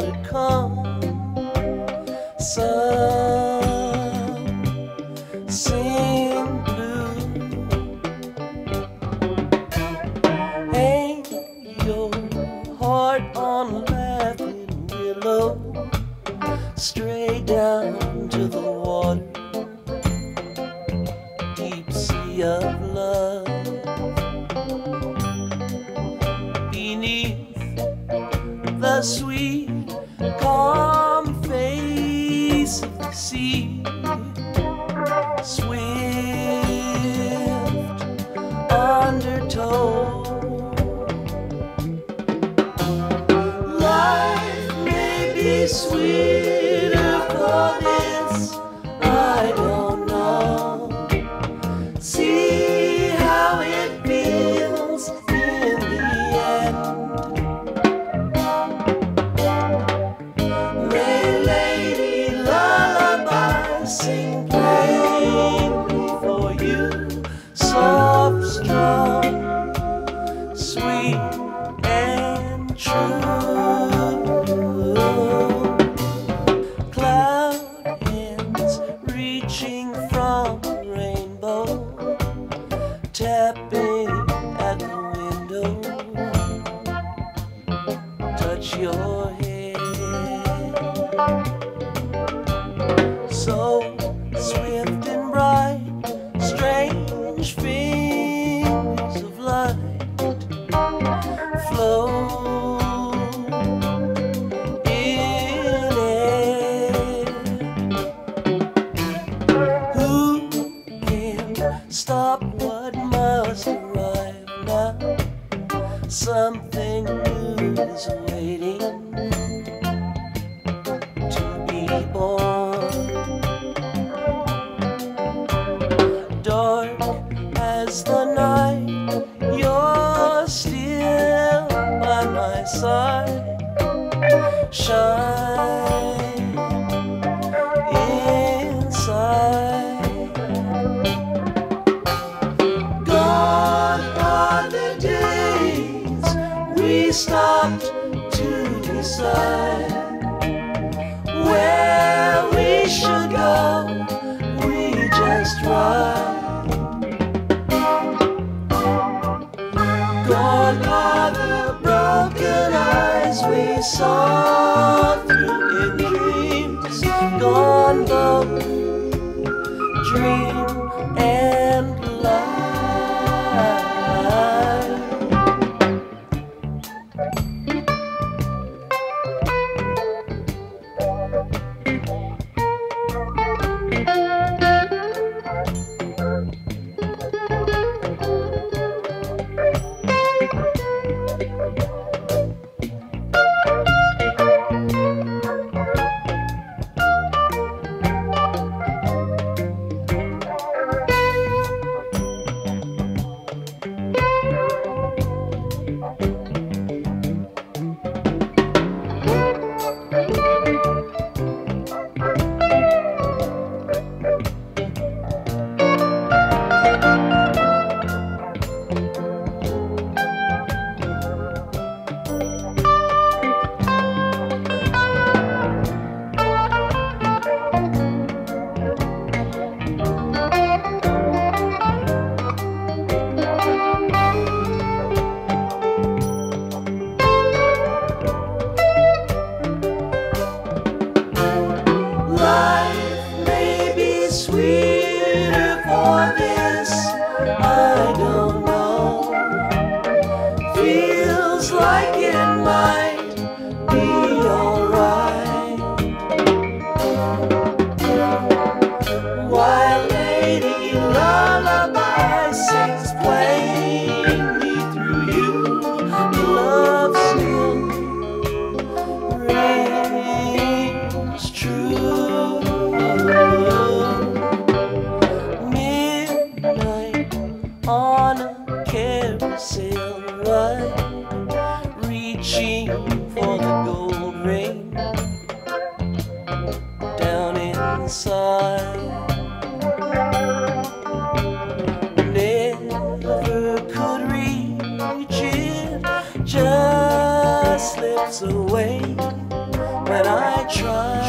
to come. Sun, sing blue. Hang your heart on a laughing willow, straight down to the water, deep sea of love. Beneath the sweet your head. So swift and bright, strange fingers of light flow. In air. Who can stop what must arise something new is waiting. Valley song. feels like in my Never could reach it, just slips away when I try.